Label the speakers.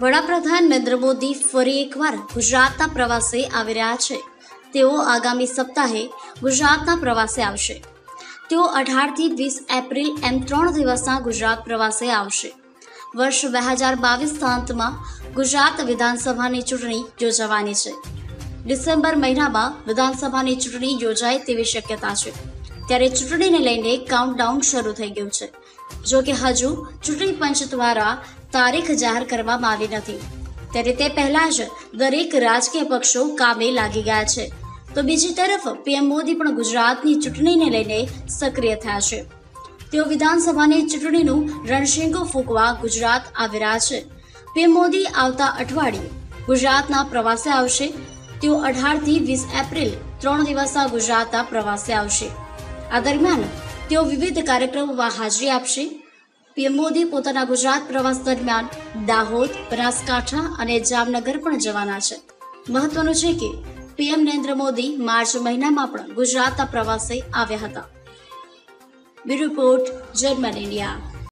Speaker 1: વડાપ્રધાન નરેન્દ્ર મોદી ફરી એકવાર ગુજરાતના પ્રવાસે આવી રહ્યા છે. તેઓ આગામી સપ્તાહે ગુજરાતના પ્રવાસે આવશે. તેઓ અઢારથી વીસ એપ્રિલ એમ ત્રણ દિવસના ગુજરાત પ્રવાસે આવશે. વર્ષ બે હજાર બાવીસના અંતમાં ગુજરાત વિધાનસભાની ચૂંટણી યોજાવાની છે. ડિસેમ્બર મહિનામાં વિધાનસભાની ચૂંટણી યોજાય તેવી શક્યતા છે. ત્યારે ચૂંટણીને લઈને કાઉન્ટડાઉન શરૂ થઈ ગયું છે. જો કે હજુ ચૂંટણી પંચ દ્વારા તારીખ જાહેર કરવામાં આવી નથી. ત્યારે તે પહેલા જ દરેક રાજકીય પક્ષો કામે લાગી ગયા છે. તો બીજી તરફ પીએમ મોદી પણ ગુજરાતની ચૂંટણીને લઈને સક્રિય થયા છે. તેઓ વિધાનસભાની ચૂંટણીનું રણશીંગો ફૂંકવા ગુજરાત આવી રહ્યા છે. પીએમ મોદી આવતા અઠવાડિયે ગુજરાતના પ્રવાસે આવશે. તેઓ અઢારથી વીસ એપ્રિલ ત્રણ દિવસના ગુજરાતના પ્રવાસે આવશે. આ દરમિયાન તેઓ વિવિધ કાર્યક્રમોમાં હાજરી આપશે. પીએમ મોદી પોતાના ગુજરાત પ્રવાસ દરમિયાન દાહોદ, બનાસકાંઠા અને જામનગર પણ જવાના છે. મહત્વનું છે કે પીએમ નરેન્દ્ર મોદી માર્ચ મહિનામાં પણ ગુજરાતના પ્રવાસે આવ્યા હતા. Bureau report, German India.